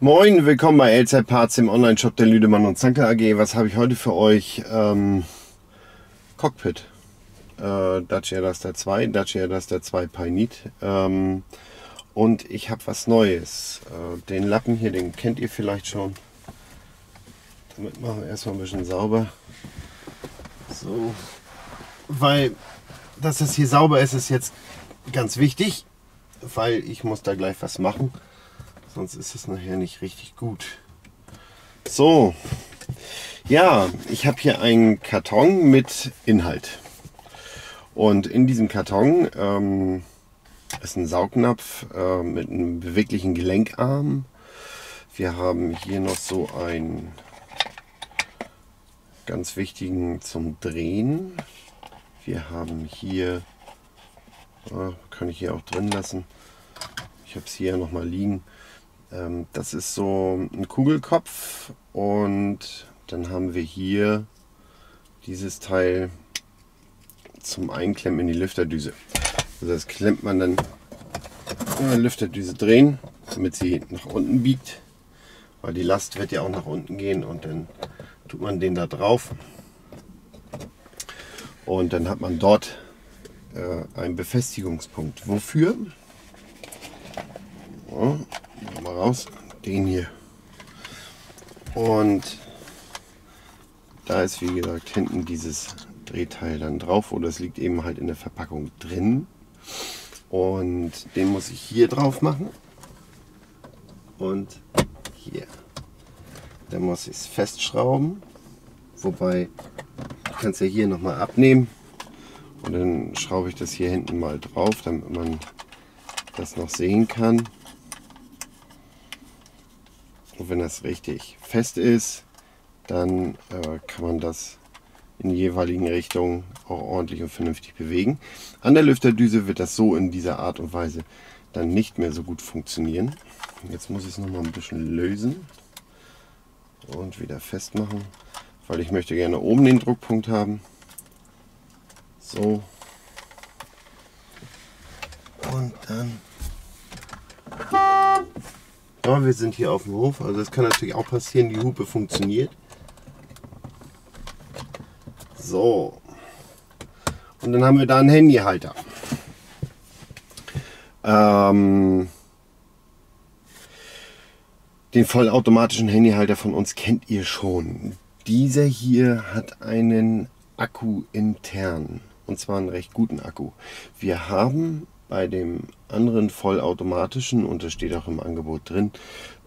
Moin, willkommen bei LZ Parts, dem Online-Shop der Lüdemann und Zanke AG. Was habe ich heute für euch? Ähm, Cockpit. Äh, Dacia Duster 2, Dacia Duster 2 Pionit. Ähm, und ich habe was Neues. Äh, den Lappen hier, den kennt ihr vielleicht schon. Damit machen wir erstmal ein bisschen sauber. So. Weil, dass das hier sauber ist, ist jetzt ganz wichtig. Weil ich muss da gleich was machen. Sonst ist es nachher nicht richtig gut. So, ja, ich habe hier einen Karton mit Inhalt. Und in diesem Karton ähm, ist ein Saugnapf äh, mit einem beweglichen Gelenkarm. Wir haben hier noch so einen ganz wichtigen zum Drehen. Wir haben hier, äh, kann ich hier auch drin lassen. Ich habe es hier noch mal liegen das ist so ein Kugelkopf und dann haben wir hier dieses Teil zum Einklemmen in die Lüfterdüse. Also das klemmt man dann in der Lüfterdüse drehen, damit sie nach unten biegt, weil die Last wird ja auch nach unten gehen und dann tut man den da drauf und dann hat man dort äh, einen Befestigungspunkt. Wofür? Mal raus. Den hier. Und da ist wie gesagt hinten dieses Drehteil dann drauf oder es liegt eben halt in der Verpackung drin. Und den muss ich hier drauf machen. Und hier. Dann muss ich es festschrauben. Wobei, ich kann es ja hier nochmal abnehmen. Und dann schraube ich das hier hinten mal drauf, damit man das noch sehen kann. Und wenn das richtig fest ist, dann äh, kann man das in die jeweiligen Richtungen auch ordentlich und vernünftig bewegen. An der Lüfterdüse wird das so in dieser Art und Weise dann nicht mehr so gut funktionieren. Jetzt muss ich es noch mal ein bisschen lösen und wieder festmachen, weil ich möchte gerne oben den Druckpunkt haben. So. Und dann ja, wir sind hier auf dem Hof, also das kann natürlich auch passieren, die Hupe funktioniert. So. Und dann haben wir da einen Handyhalter. Ähm, den vollautomatischen Handyhalter von uns kennt ihr schon. Dieser hier hat einen Akku intern. Und zwar einen recht guten Akku. Wir haben bei dem anderen vollautomatischen, und das steht auch im Angebot drin,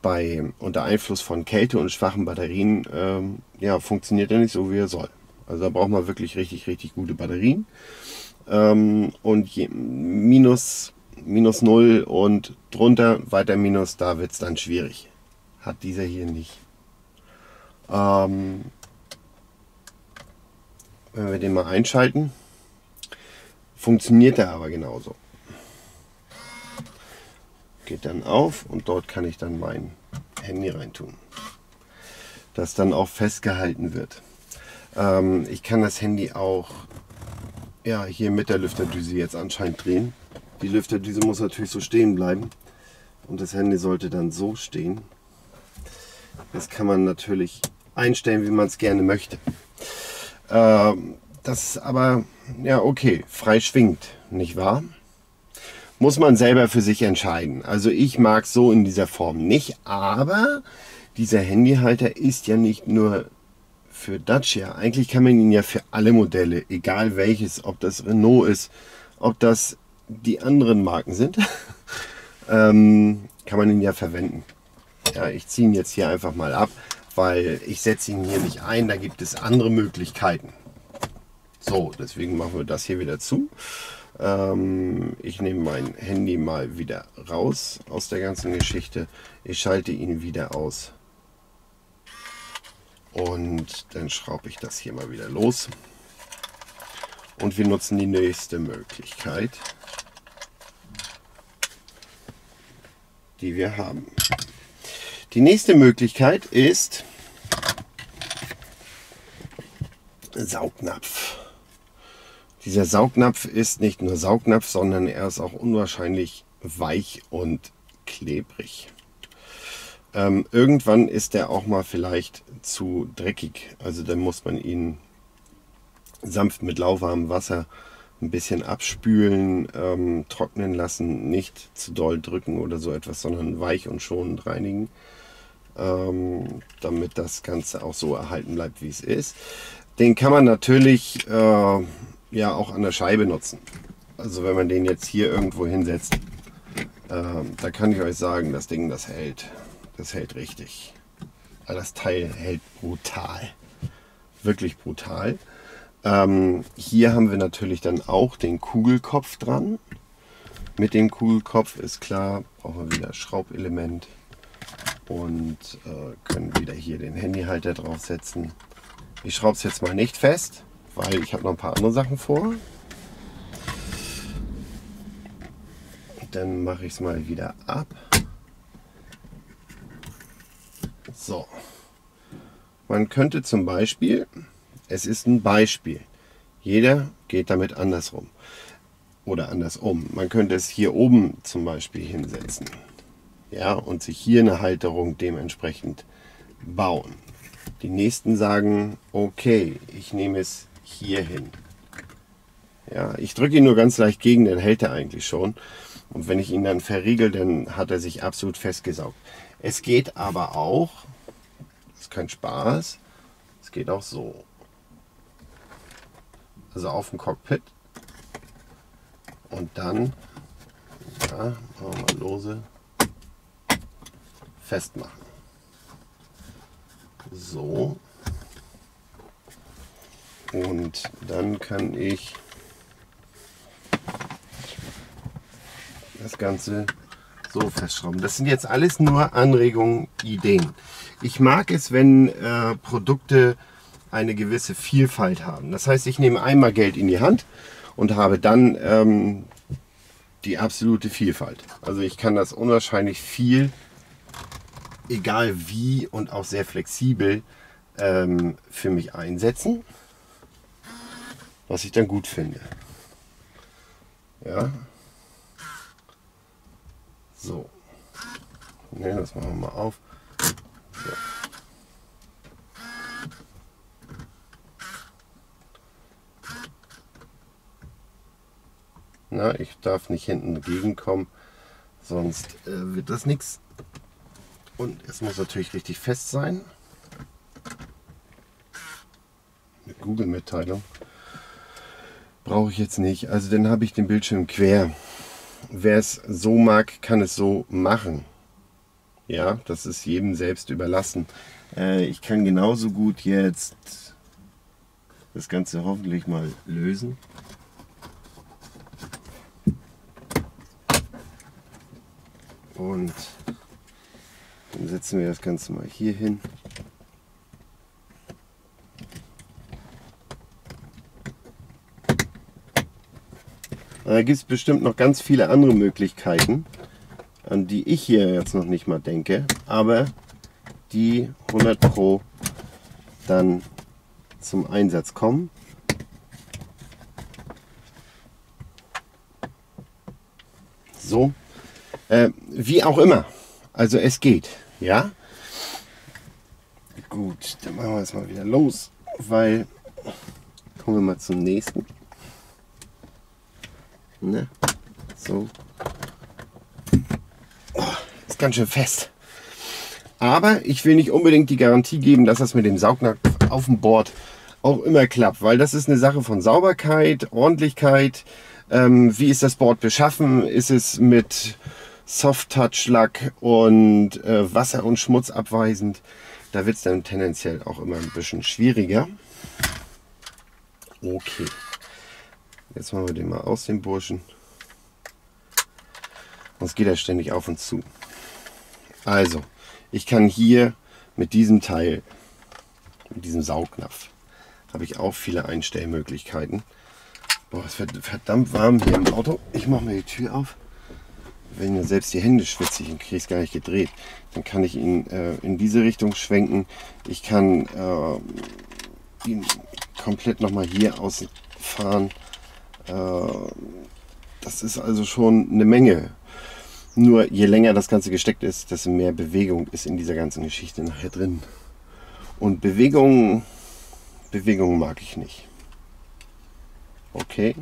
bei unter Einfluss von Kälte und schwachen Batterien, ähm, ja, funktioniert er nicht so, wie er soll. Also da braucht man wirklich richtig, richtig gute Batterien. Ähm, und je, minus, minus 0 und drunter weiter minus, da wird es dann schwierig. Hat dieser hier nicht. Ähm, wenn wir den mal einschalten, funktioniert er aber genauso geht dann auf und dort kann ich dann mein Handy reintun, das dann auch festgehalten wird. Ähm, ich kann das Handy auch ja, hier mit der Lüfterdüse jetzt anscheinend drehen. Die Lüfterdüse muss natürlich so stehen bleiben und das Handy sollte dann so stehen. Das kann man natürlich einstellen, wie man es gerne möchte. Ähm, das aber, ja okay, frei schwingt, nicht wahr? Muss man selber für sich entscheiden. Also ich mag so in dieser Form nicht, aber dieser Handyhalter ist ja nicht nur für Dacia. Eigentlich kann man ihn ja für alle Modelle, egal welches, ob das Renault ist, ob das die anderen Marken sind, ähm, kann man ihn ja verwenden. Ja, ich ziehe ihn jetzt hier einfach mal ab, weil ich setze ihn hier nicht ein, da gibt es andere Möglichkeiten. So, deswegen machen wir das hier wieder zu. Ähm, ich nehme mein Handy mal wieder raus aus der ganzen Geschichte. Ich schalte ihn wieder aus. Und dann schraube ich das hier mal wieder los. Und wir nutzen die nächste Möglichkeit, die wir haben. Die nächste Möglichkeit ist Saugnapf. Dieser Saugnapf ist nicht nur Saugnapf, sondern er ist auch unwahrscheinlich weich und klebrig. Ähm, irgendwann ist der auch mal vielleicht zu dreckig. Also dann muss man ihn sanft mit lauwarmem Wasser ein bisschen abspülen, ähm, trocknen lassen, nicht zu doll drücken oder so etwas, sondern weich und schonend reinigen, ähm, damit das Ganze auch so erhalten bleibt, wie es ist. Den kann man natürlich äh, ja auch an der Scheibe nutzen. Also wenn man den jetzt hier irgendwo hinsetzt, äh, da kann ich euch sagen, das Ding, das hält. Das hält richtig. Das Teil hält brutal. Wirklich brutal. Ähm, hier haben wir natürlich dann auch den Kugelkopf dran. Mit dem Kugelkopf ist klar, brauchen wir wieder Schraubelement und äh, können wieder hier den Handyhalter draufsetzen. Ich schraube es jetzt mal nicht fest, weil ich habe noch ein paar andere Sachen vor. Dann mache ich es mal wieder ab. So. Man könnte zum Beispiel es ist ein Beispiel. Jeder geht damit andersrum oder andersrum. Man könnte es hier oben zum Beispiel hinsetzen ja, und sich hier eine Halterung dementsprechend bauen. Die nächsten sagen, okay, ich nehme es hier hin. Ja, ich drücke ihn nur ganz leicht gegen, dann hält er eigentlich schon. Und wenn ich ihn dann verriegel, dann hat er sich absolut festgesaugt. Es geht aber auch, das ist kein Spaß, es geht auch so also auf dem Cockpit. Und dann, ja, machen wir mal lose, festmachen. So. Und dann kann ich das Ganze so festschrauben. Das sind jetzt alles nur Anregungen, Ideen. Ich mag es, wenn äh, Produkte eine gewisse Vielfalt haben. Das heißt, ich nehme einmal Geld in die Hand und habe dann ähm, die absolute Vielfalt. Also ich kann das unwahrscheinlich viel, egal wie und auch sehr flexibel ähm, für mich einsetzen, was ich dann gut finde. Ja. So. Ne, das machen wir mal auf. So. Na, ich darf nicht hinten dagegen kommen, sonst äh, wird das nichts. Und es muss natürlich richtig fest sein. Eine Google-Mitteilung brauche ich jetzt nicht. Also dann habe ich den Bildschirm quer. Wer es so mag, kann es so machen. Ja, das ist jedem selbst überlassen. Äh, ich kann genauso gut jetzt das Ganze hoffentlich mal lösen. Und dann setzen wir das Ganze mal hier hin. Da gibt es bestimmt noch ganz viele andere Möglichkeiten, an die ich hier jetzt noch nicht mal denke, aber die 100 Pro dann zum Einsatz kommen. So, äh, wie auch immer. Also es geht. Ja. Gut, dann machen wir jetzt mal wieder los, weil kommen wir mal zum nächsten. Ne? So. Oh, ist ganz schön fest. Aber ich will nicht unbedingt die Garantie geben, dass das mit dem Saugnapf auf dem Board auch immer klappt, weil das ist eine Sache von Sauberkeit, Ordentlichkeit. Ähm, wie ist das Board beschaffen? Ist es mit Soft-Touch-Lack und äh, Wasser- und Schmutz abweisend. Da wird es dann tendenziell auch immer ein bisschen schwieriger. Okay. Jetzt machen wir den mal aus, den Burschen. Sonst geht er ständig auf und zu. Also, ich kann hier mit diesem Teil, mit diesem Saugnapf, habe ich auch viele Einstellmöglichkeiten. Boah, es wird verdammt warm hier im Auto. Ich mache mir die Tür auf wenn mir selbst die Hände schwitzig und kriege es gar nicht gedreht, dann kann ich ihn äh, in diese Richtung schwenken. Ich kann äh, ihn komplett nochmal hier ausfahren. Äh, das ist also schon eine Menge. Nur je länger das Ganze gesteckt ist, desto mehr Bewegung ist in dieser ganzen Geschichte nachher drin. Und Bewegung, Bewegung mag ich nicht. Okay.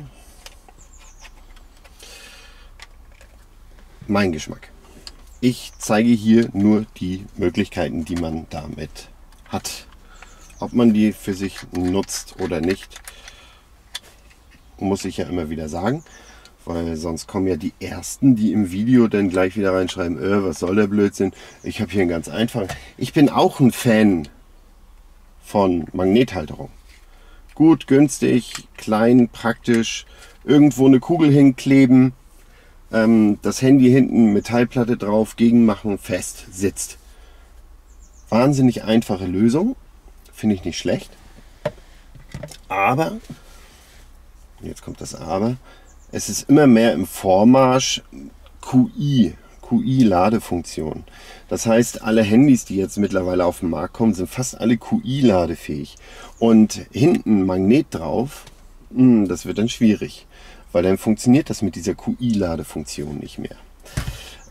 Mein Geschmack. Ich zeige hier nur die Möglichkeiten, die man damit hat. Ob man die für sich nutzt oder nicht, muss ich ja immer wieder sagen. Weil sonst kommen ja die Ersten, die im Video dann gleich wieder reinschreiben, äh, was soll der Blödsinn? Ich habe hier einen ganz einfachen. Ich bin auch ein Fan von Magnethalterung. Gut, günstig, klein, praktisch. Irgendwo eine Kugel hinkleben, ähm, das Handy hinten, Metallplatte drauf, gegenmachen, fest, sitzt. Wahnsinnig einfache Lösung. Finde ich nicht schlecht. Aber, jetzt kommt das Aber, es ist immer mehr im Vormarsch QI, QI-Ladefunktion. Das heißt, alle Handys, die jetzt mittlerweile auf den Markt kommen, sind fast alle QI-ladefähig. Und hinten Magnet drauf, hm, das wird dann schwierig weil dann funktioniert das mit dieser QI-Ladefunktion nicht mehr.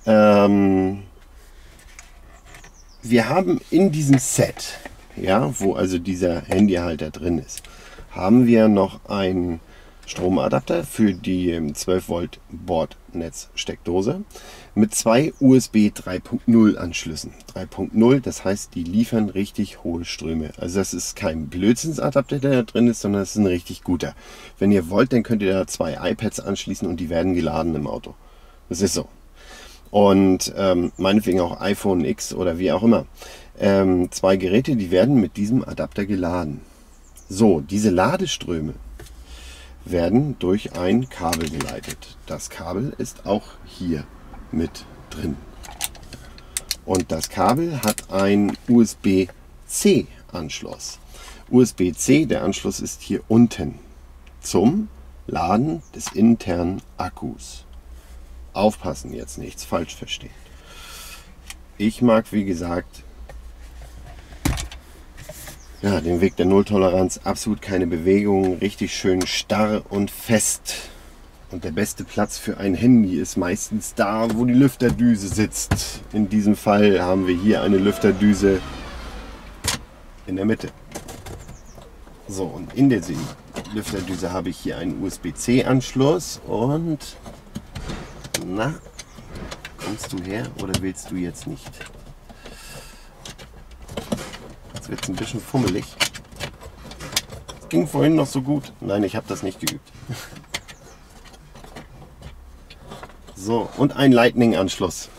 Ähm, wir haben in diesem Set, ja, wo also dieser Handyhalter drin ist, haben wir noch einen Stromadapter für die 12 Volt Bordnetzsteckdose mit zwei USB 3.0 Anschlüssen. 3.0, das heißt, die liefern richtig hohe Ströme. Also das ist kein Blödsinnsadapter, der da drin ist, sondern das ist ein richtig guter. Wenn ihr wollt, dann könnt ihr da zwei iPads anschließen und die werden geladen im Auto. Das ist so. Und ähm, meinetwegen auch iPhone X oder wie auch immer. Ähm, zwei Geräte, die werden mit diesem Adapter geladen. So, diese Ladeströme werden durch ein Kabel geleitet. Das Kabel ist auch hier mit drin. Und das Kabel hat einen USB-C Anschluss. USB-C, der Anschluss ist hier unten zum Laden des internen Akkus. Aufpassen jetzt, nichts falsch verstehen. Ich mag, wie gesagt, ja, den Weg der Nulltoleranz, absolut keine Bewegung, richtig schön starr und fest. Und der beste Platz für ein Handy ist meistens da, wo die Lüfterdüse sitzt. In diesem Fall haben wir hier eine Lüfterdüse in der Mitte. So, und in der Lüfterdüse habe ich hier einen USB-C-Anschluss und na, kommst du her oder willst du jetzt nicht? Jetzt wird es ein bisschen fummelig. Es ging vorhin noch so gut. Nein, ich habe das nicht geübt. So, und ein Lightning-Anschluss.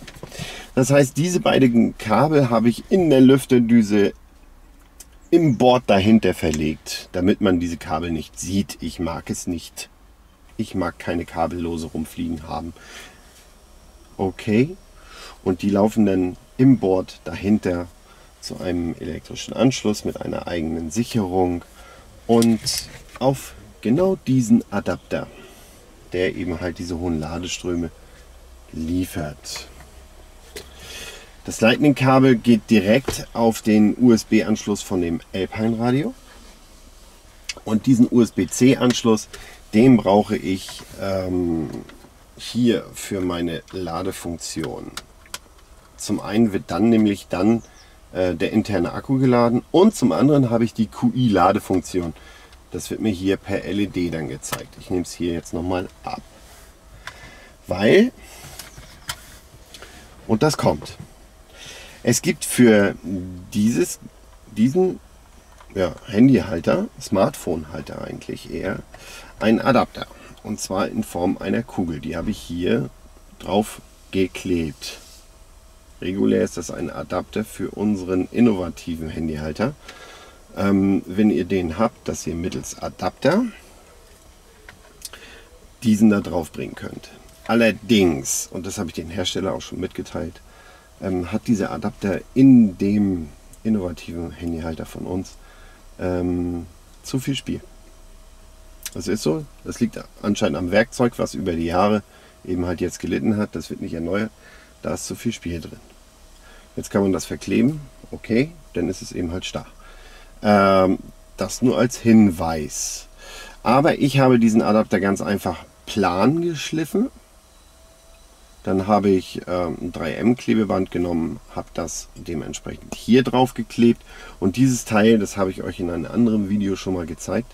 Das heißt, diese beiden Kabel habe ich in der Lüfterdüse im Board dahinter verlegt, damit man diese Kabel nicht sieht. Ich mag es nicht. Ich mag keine kabellose rumfliegen haben. Okay. Und die laufen dann im Board dahinter zu einem elektrischen Anschluss mit einer eigenen Sicherung und auf genau diesen Adapter, der eben halt diese hohen Ladeströme liefert. Das Lightning-Kabel geht direkt auf den USB-Anschluss von dem Alpine Radio. Und diesen USB-C-Anschluss, den brauche ich ähm, hier für meine Ladefunktion. Zum einen wird dann nämlich dann äh, der interne Akku geladen und zum anderen habe ich die QI-Ladefunktion. Das wird mir hier per LED dann gezeigt. Ich nehme es hier jetzt nochmal ab. Weil und das kommt. Es gibt für dieses, diesen ja, Handyhalter, Smartphone-Halter eigentlich eher, einen Adapter. Und zwar in Form einer Kugel. Die habe ich hier drauf geklebt. Regulär ist das ein Adapter für unseren innovativen Handyhalter. Ähm, wenn ihr den habt, dass ihr mittels Adapter diesen da drauf bringen könnt. Allerdings, und das habe ich den Hersteller auch schon mitgeteilt, ähm, hat dieser Adapter in dem innovativen Handyhalter von uns ähm, zu viel Spiel. Das ist so. Das liegt anscheinend am Werkzeug, was über die Jahre eben halt jetzt gelitten hat. Das wird nicht erneuert. Da ist zu viel Spiel drin. Jetzt kann man das verkleben. Okay, dann ist es eben halt starr. Ähm, das nur als Hinweis. Aber ich habe diesen Adapter ganz einfach plan geschliffen Dann habe ich ähm, ein 3M-Klebeband genommen, habe das dementsprechend hier drauf geklebt. Und dieses Teil, das habe ich euch in einem anderen Video schon mal gezeigt,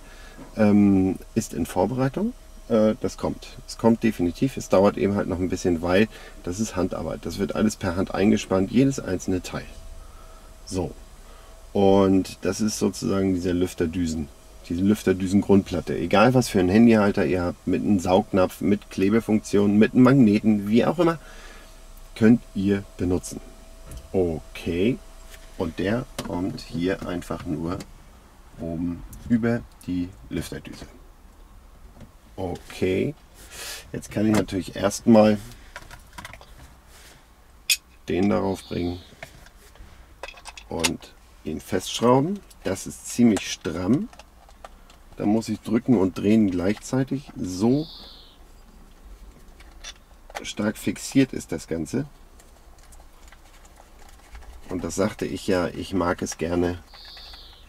ähm, ist in Vorbereitung. Äh, das kommt. Es kommt definitiv. Es dauert eben halt noch ein bisschen, weil das ist Handarbeit. Das wird alles per Hand eingespannt, jedes einzelne Teil. So. Und das ist sozusagen dieser Lüfterdüsen diese Lüfterdüsen-Grundplatte. Egal was für einen Handyhalter ihr habt, mit einem Saugnapf, mit Klebefunktionen, mit einem Magneten, wie auch immer, könnt ihr benutzen. Okay, und der kommt hier einfach nur oben über die Lüfterdüse. Okay, jetzt kann ich natürlich erstmal den darauf bringen und ihn festschrauben. Das ist ziemlich stramm. Da muss ich drücken und drehen gleichzeitig. So stark fixiert ist das Ganze. Und das sagte ich ja, ich mag es gerne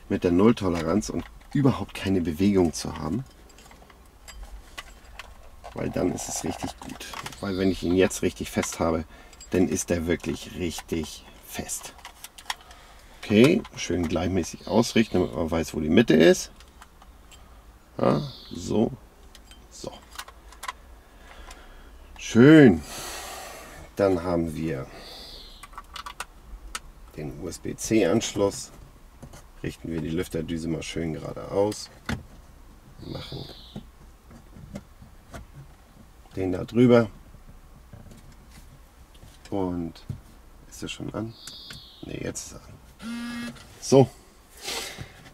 mit der Nulltoleranz und überhaupt keine Bewegung zu haben. Weil dann ist es richtig gut. Weil wenn ich ihn jetzt richtig fest habe, dann ist er wirklich richtig fest. Okay, schön gleichmäßig ausrichten, damit man weiß, wo die Mitte ist. Ja, so. So. Schön. Dann haben wir den USB-C-Anschluss. Richten wir die Lüfterdüse mal schön geradeaus. Machen den da drüber. Und ist er schon an? Ne, jetzt ist er an. So.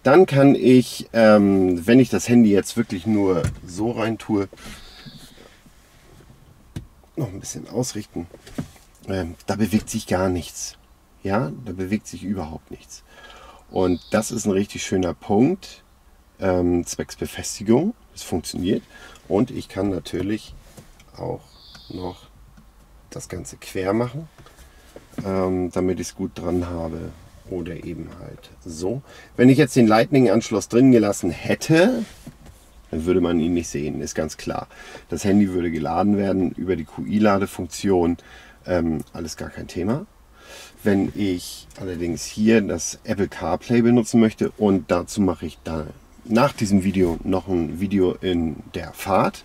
Dann kann ich, ähm, wenn ich das Handy jetzt wirklich nur so rein tue, noch ein bisschen ausrichten. Ähm, da bewegt sich gar nichts. Ja, da bewegt sich überhaupt nichts. Und das ist ein richtig schöner Punkt. Ähm, zwecks Befestigung. Es funktioniert. Und ich kann natürlich auch noch das Ganze quer machen, ähm, damit ich es gut dran habe oder eben halt so. Wenn ich jetzt den Lightning-Anschluss drin gelassen hätte, dann würde man ihn nicht sehen, ist ganz klar. Das Handy würde geladen werden über die QI-Ladefunktion, ähm, alles gar kein Thema. Wenn ich allerdings hier das Apple CarPlay benutzen möchte und dazu mache ich da nach diesem Video noch ein Video in der Fahrt,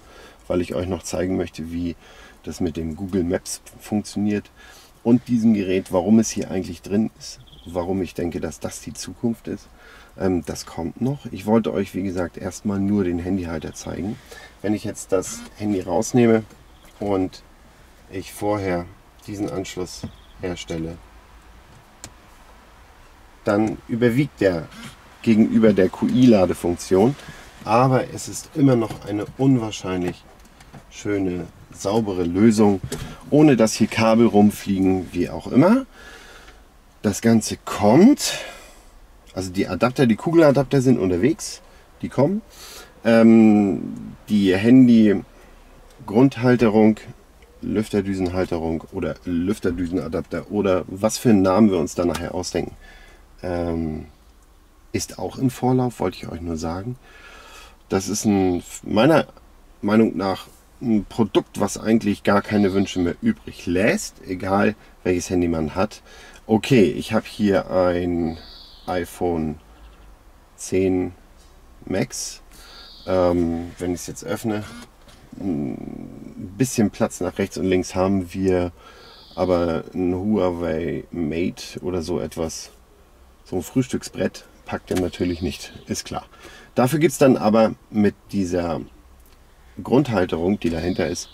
weil ich euch noch zeigen möchte, wie das mit dem Google Maps funktioniert und diesem Gerät, warum es hier eigentlich drin ist warum ich denke, dass das die Zukunft ist. Ähm, das kommt noch. Ich wollte euch, wie gesagt, erstmal nur den Handyhalter zeigen. Wenn ich jetzt das Handy rausnehme und ich vorher diesen Anschluss herstelle, dann überwiegt der gegenüber der QI-Ladefunktion, aber es ist immer noch eine unwahrscheinlich schöne, saubere Lösung, ohne dass hier Kabel rumfliegen, wie auch immer. Das Ganze kommt. Also die Adapter, die Kugeladapter sind unterwegs. Die kommen. Ähm, die Handy-Grundhalterung, Lüfterdüsenhalterung oder Lüfterdüsenadapter oder was für einen Namen wir uns da nachher ausdenken, ähm, ist auch im Vorlauf, wollte ich euch nur sagen. Das ist ein, meiner Meinung nach ein Produkt, was eigentlich gar keine Wünsche mehr übrig lässt, egal welches Handy man hat. Okay, ich habe hier ein iPhone 10 Max. Ähm, wenn ich es jetzt öffne, ein bisschen Platz nach rechts und links haben wir, aber ein Huawei Mate oder so etwas, so ein Frühstücksbrett packt er natürlich nicht, ist klar. Dafür gibt es dann aber mit dieser Grundhalterung, die dahinter ist,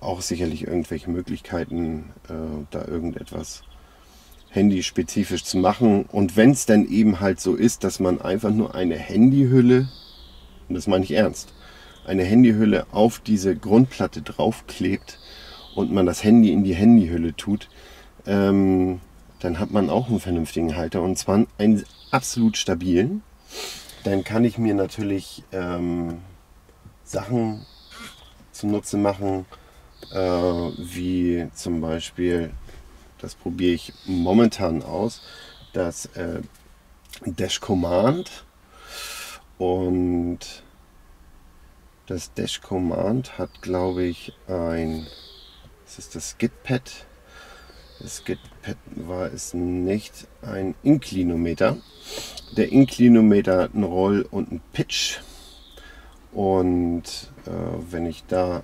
auch sicherlich irgendwelche Möglichkeiten, äh, da irgendetwas handyspezifisch zu machen. Und wenn es dann eben halt so ist, dass man einfach nur eine Handyhülle, und das meine ich ernst, eine Handyhülle auf diese Grundplatte draufklebt und man das Handy in die Handyhülle tut, ähm, dann hat man auch einen vernünftigen Halter und zwar einen absolut stabilen. Dann kann ich mir natürlich ähm, Sachen zunutze machen, äh, wie zum Beispiel das probiere ich momentan aus, das äh, Dash Command. Und das Dash Command hat, glaube ich, ein Das ist das Skidpad. Das Skidpad war es nicht ein Inklinometer. Der Inklinometer hat einen Roll und einen Pitch. Und äh, wenn ich da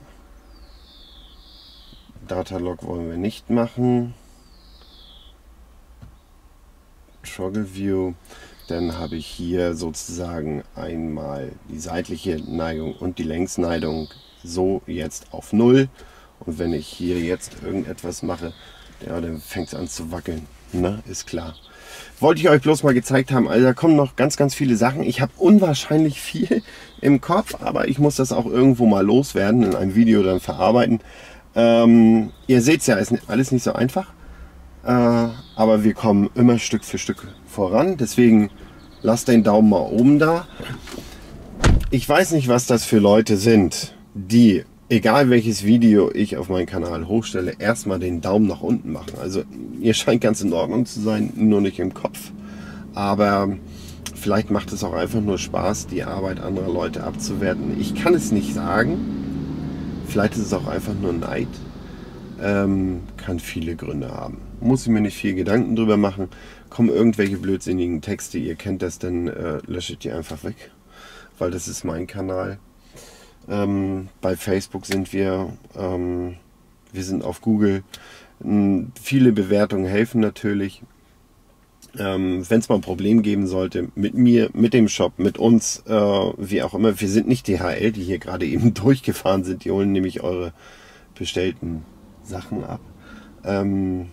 Datalog wollen wir nicht machen. Toggle View. Dann habe ich hier sozusagen einmal die seitliche Neigung und die Längsneigung so jetzt auf 0. Und wenn ich hier jetzt irgendetwas mache, ja, dann fängt es an zu wackeln. Ne? Ist klar. Wollte ich euch bloß mal gezeigt haben. Also da kommen noch ganz, ganz viele Sachen. Ich habe unwahrscheinlich viel im Kopf, aber ich muss das auch irgendwo mal loswerden, in einem Video dann verarbeiten. Ähm, ihr seht es ja, ist alles nicht so einfach. Äh, aber wir kommen immer Stück für Stück voran. Deswegen lasst den Daumen mal oben da. Ich weiß nicht, was das für Leute sind, die, egal welches Video ich auf meinen Kanal hochstelle, erstmal den Daumen nach unten machen. Also ihr scheint ganz in Ordnung zu sein, nur nicht im Kopf. Aber vielleicht macht es auch einfach nur Spaß, die Arbeit anderer Leute abzuwerten. Ich kann es nicht sagen. Vielleicht ist es auch einfach nur Neid. Ähm, kann viele Gründe haben. Muss ich mir nicht viel Gedanken drüber machen. Kommen irgendwelche blödsinnigen Texte, ihr kennt das, dann äh, löscht die einfach weg. Weil das ist mein Kanal. Ähm, bei Facebook sind wir. Ähm, wir sind auf Google. Ähm, viele Bewertungen helfen natürlich. Ähm, Wenn es mal ein Problem geben sollte, mit mir, mit dem Shop, mit uns, äh, wie auch immer, wir sind nicht DHL, die hier gerade eben durchgefahren sind, die holen nämlich eure bestellten Sachen ab. Ähm,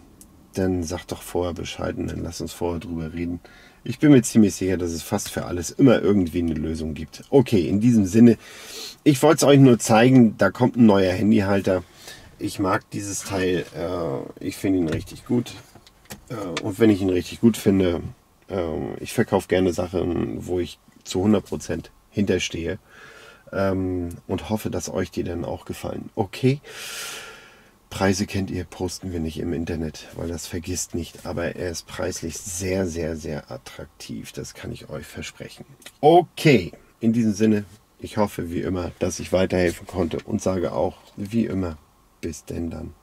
dann sagt doch vorher Bescheid und dann lasst uns vorher drüber reden. Ich bin mir ziemlich sicher, dass es fast für alles immer irgendwie eine Lösung gibt. Okay, in diesem Sinne, ich wollte es euch nur zeigen, da kommt ein neuer Handyhalter. Ich mag dieses Teil, äh, ich finde ihn richtig gut. Äh, und wenn ich ihn richtig gut finde, äh, ich verkaufe gerne Sachen, wo ich zu 100% hinterstehe. Ähm, und hoffe, dass euch die dann auch gefallen. Okay. Preise kennt ihr, posten wir nicht im Internet, weil das vergisst nicht. Aber er ist preislich sehr, sehr, sehr attraktiv. Das kann ich euch versprechen. Okay, in diesem Sinne, ich hoffe wie immer, dass ich weiterhelfen konnte und sage auch wie immer, bis denn dann.